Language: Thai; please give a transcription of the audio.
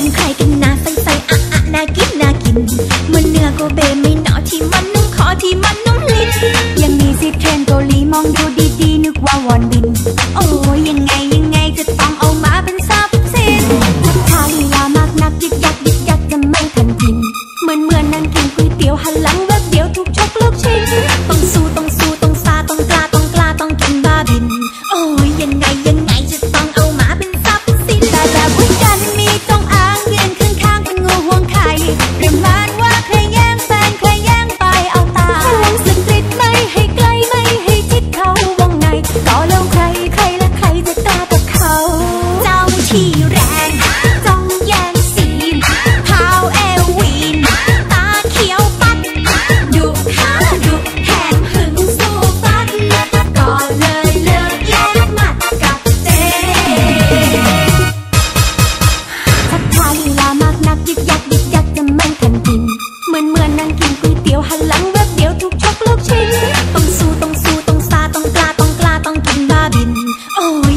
เป็นใครกันนะใส่ใส่อะอะน่ากินน่ากินมันเนื้อโกเบไม่หนอที่มันนุ่มคอที่มันนุ่มลิ้นยังมีสิเทรนเกาหลีมองดู ăn kim quy tiêu hành lãng bếp điệu trục chốc lớp chính tông su tông su tông xa, tông ca tông ca tông kim ba bình oh.